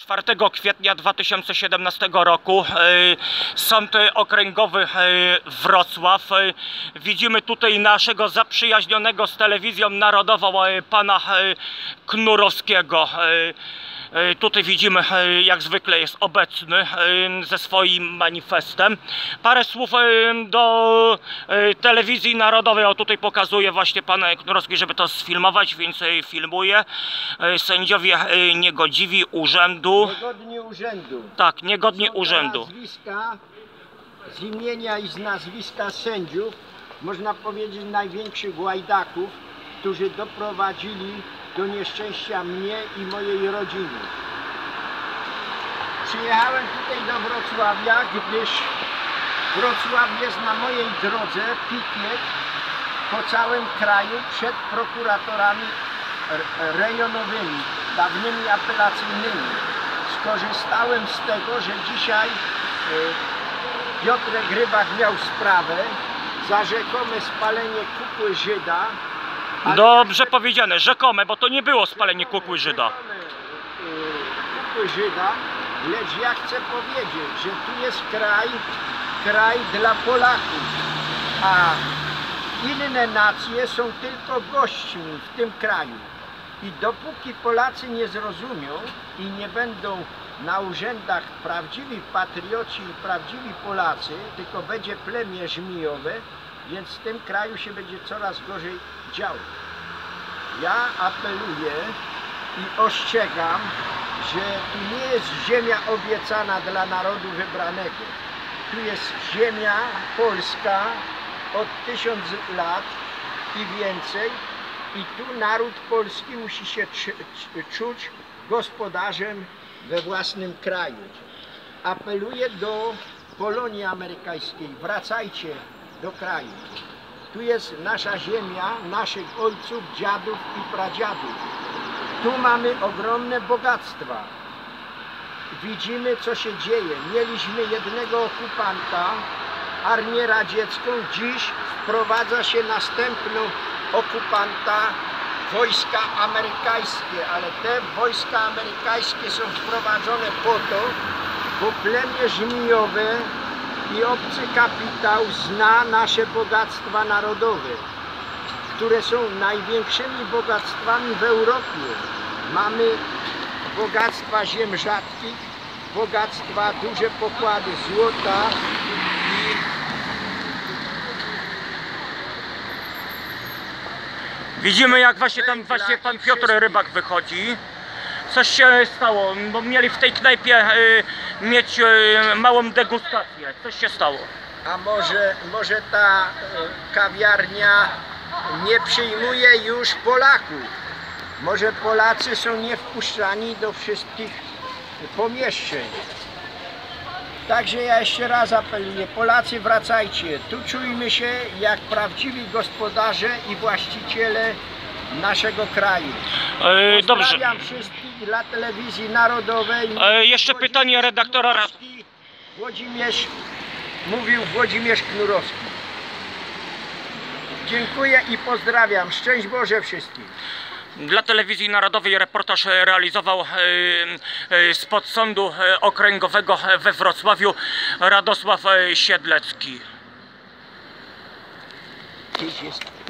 4 kwietnia 2017 roku e, Sąd Okręgowy e, Wrocław. E, Widzimy tutaj naszego zaprzyjaźnionego z telewizją narodową pana Knurowskiego. Tutaj widzimy, jak zwykle jest obecny ze swoim manifestem. Parę słów do telewizji narodowej. O tutaj pokazuje właśnie pan Knurowski, żeby to sfilmować, więc filmuje. Sędziowie niegodziwi urzędu. Niegodni urzędu. Tak, niegodnie Są urzędu. Nazwiska, z imienia i z nazwiska sędziów, można powiedzieć największych łajdaków, którzy doprowadzili do nieszczęścia mnie i mojej rodziny. Przyjechałem tutaj do Wrocławia, gdyż Wrocław jest na mojej drodze pikiet po całym kraju przed prokuratorami re- rejonowymi, dawnymi apelacyjnymi. Skorzystałem z tego, że dzisiaj e, Piotrek Rybak miał sprawę za rzekome spalenie kukły Żyda. Dobrze powiedziane, rzekome, bo to nie było spalenie kukły Żyda. rzekome, Kukły Żyda, lecz ja chcę powiedzieć, że tu jest kraj, kraj dla Polaków, a inne nacje są tylko gośćmi w tym kraju. I dopóki Polacy nie zrozumią i nie będą na urzędach prawdziwi patrioci i prawdziwi Polacy, tylko będzie plemię żmijowe, więc w tym kraju się będzie coraz gorzej działo. Ja apeluję i ostrzegam, że tu nie jest ziemia obiecana dla narodu wybranego. Tu jest ziemia polska od tysiąc lat i więcej i tu naród polski musi się czu- czu- czuć gospodarzem we własnym kraju. Apeluję do Polonii Amerykańskiej, wracajcie do kraju. Tu jest nasza ziemia, naszych ojców, dziadów i pradziadów. Tu mamy ogromne bogactwa. Widzimy, co się dzieje. Mieliśmy jednego okupanta, Armię Radziecką. Dziś wprowadza się następną okupanta, wojska amerykańskie, ale te wojska amerykańskie są wprowadzone po to, bo plemię żmijowe i obcy kapitał zna nasze bogactwa narodowe które są największymi bogactwami w Europie. Mamy bogactwa ziem rzadkich, bogactwa, duże pokłady złota Widzimy jak właśnie tam właśnie pan Piotr Rybak wychodzi. Coś się stało, bo mieli w tej knajpie y, mieć y, małą degustację. Coś się stało. a może, może ta e, kawiarnia nie przyjmuje już Polaków. Może Polacy są niewpuszczani do wszystkich pomieszczeń. Także ja jeszcze raz apeluję, Polacy wracajcie, tu czujmy się jak prawdziwi gospodarze i właściciele naszego kraju. Y, dobrze. Pozdrawiam wszystkich dla telewizji narodowej. E, jeszcze pytanie redaktora Ra- Knurowski, Włodzimierz, mówił Włodzimierz Knurowski. Dziękuję i pozdrawiam. Szczęść Boże wszystkim. Dla telewizji narodowej reportaż realizował e, e, z podsądu e, okręgowego we Wrocławiu Radosław Siedlecki. Gdzieś jest